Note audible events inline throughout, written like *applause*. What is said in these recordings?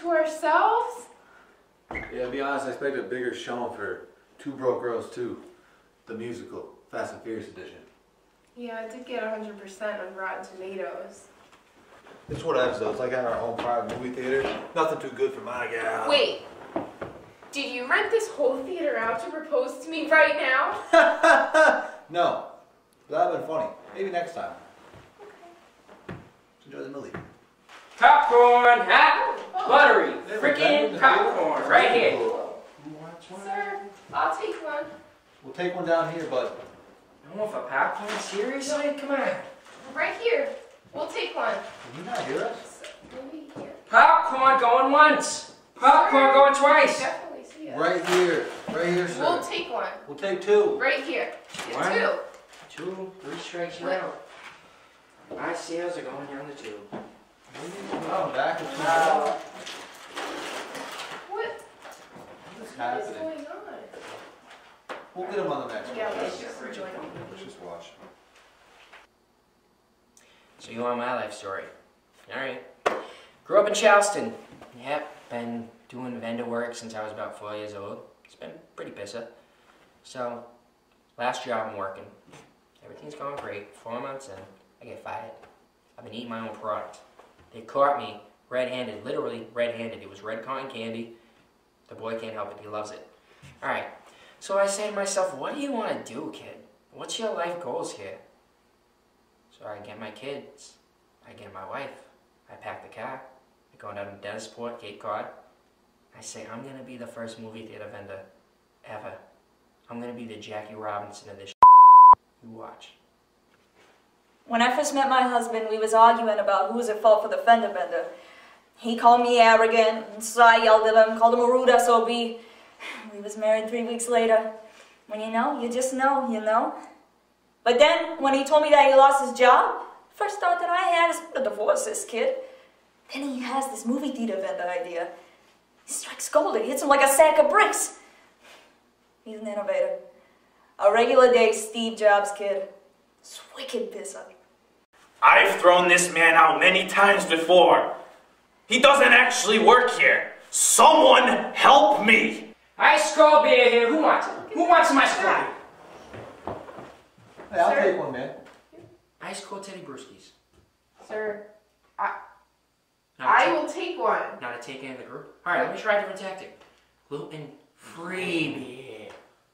to ourselves? Yeah, to be honest, I expected a bigger showing for Two Broke Girls 2, the musical, Fast and Furious edition. Yeah, it did get 100% on Rotten Tomatoes. It's whatever, though. It's like having our own private movie theater. Nothing too good for my gal. Wait, did you rent this whole theater out to propose to me right now? *laughs* no. But that'd have been funny. Maybe next time. Okay. Enjoy the movie. Popcorn, hot, Oh. buttery, freaking popcorn, right here. Sir, I'll take one. We'll take one down here, but No one for popcorn? Seriously? Come on. Right here. We'll take one. can you not hear us? Maybe here. Popcorn going once. Popcorn going twice. Definitely see it. Right here. Right here, sir. We'll take one. We'll take two. Right here. One. two. Two, three strikes you What? out. My sales are going down the tube. Back? What's happening? We'll get them on the next one. Yeah, let's just just watch. So you want my life story? All right. Grew up in Charlestown. Yep, been doing vendor work since I was about four years old. It's been pretty pissa. So, last job I'm working. Everything's going great. Four months in, I get fired. I've been eating my own product. They caught me red-handed, literally red-handed. It was red cotton candy. The boy can't help it. He loves it. All right. So I say to myself, what do you want to do, kid? What's your life goals here? So I get my kids, I get my wife, I pack the car, I go down to Dennisport, Cape Cod. I say, I'm gonna be the first movie theater vendor ever. I'm gonna be the Jackie Robinson of this *laughs* You watch. When I first met my husband, we was arguing about who was at fault for the fender bender. He called me arrogant, and so I yelled at him, called him a rude SOB. We was married three weeks later. When you know, you just know, you know. But then, when he told me that he lost his job, first thought that I had is to divorce this kid. Then he has this movie theater vendor idea. He strikes gold, it hits him like a sack of bricks. He's an innovator. A regular day Steve Jobs kid. It's wicked busy. I've thrown this man out many times before. He doesn't actually work here. Someone help me! Ice cold beer here. Who wants it? Who wants my ice cold beer? Hey, I'll Sir. take one, man. Ice cold Teddy Brewskis. Sir, I, Not I a will take one. not a take in the group. All right, let me try a different tactic. Gluten free beer.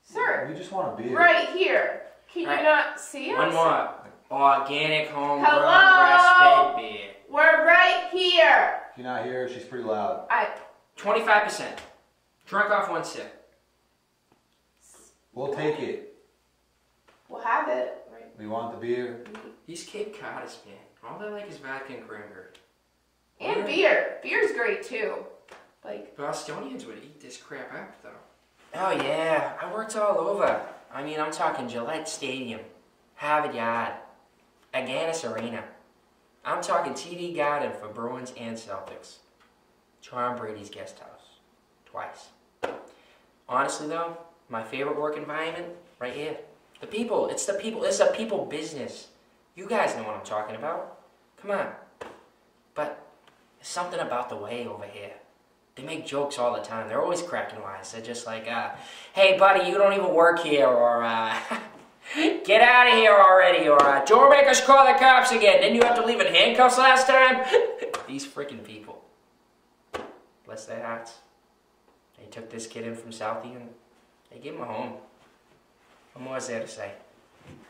Sir, We just want a beer. right here. Can you Right. not see us? One more. Organic homegrown Hello? grass fed beer. We're right here. If you're not here, she's pretty loud. I. 25%. Drunk off one sip. We'll take it. We'll have it. Right. We want the beer. Mm-hmm. These Cape Coders, man. All they like is vodka and cranberry. And Yeah. beer. Beer's great too. Like, Bostonians would eat this crap up, though. Oh, yeah. I worked all over. I mean, I'm talking Gillette Stadium, Harvard Yard, Agganis Arena. I'm talking TD Garden for Bruins and Celtics. Tom Brady's guest house. Twice. Honestly, though, my favorite work environment, right here. The people. It's the people. It's a people business. You guys know what I'm talking about. Come on. But something about the way over here. They make jokes all the time. They're always cracking wise. They're just like, uh, hey, buddy, you don't even work here, or uh, *laughs* get out of here already, or uh, don't make us call the cops again. Didn't you have to leave in handcuffs last time? *laughs* These freaking people. Bless their hearts. They took this kid in from Southie and they gave him a home. What more is there to say?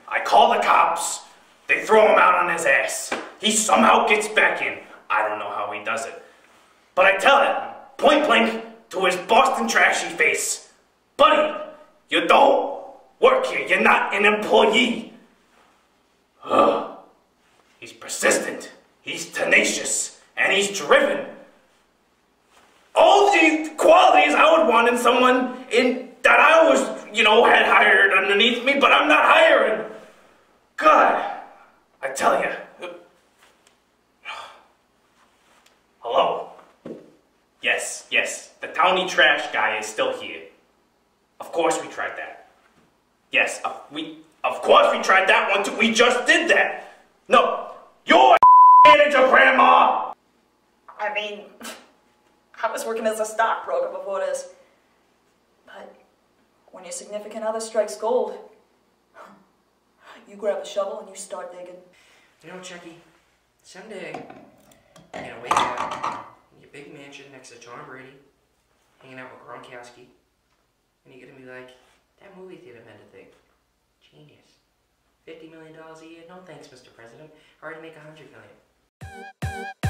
I call the cops. They throw him out on his ass. He somehow gets back in. I don't know how he does it. But I tell him, point blank, to his Boston trashy face, Buddy, you don't work here. You're not an employee. Ugh. He's persistent. He's tenacious. And he's driven. All the qualities I would want in someone in that I was, you know, had hired underneath me, but I'm not hiring. God, I tell you. *sighs* Hello. Yes, yes, the towny trash guy is still here. Of course we tried that. Yes, uh, we, of course we tried that one too. We just did that. No, you're a *laughs* manager, Grandma. I mean, I was working as a stockbroker before this. But when your significant other strikes gold, you grab a shovel and you start digging. You know, Chucky, someday you're gonna wake up with Gronkowski, and you're gonna be like, that movie theater vendor thing, genius. $50 million a year? No thanks, Mr. President. I already make $100 million.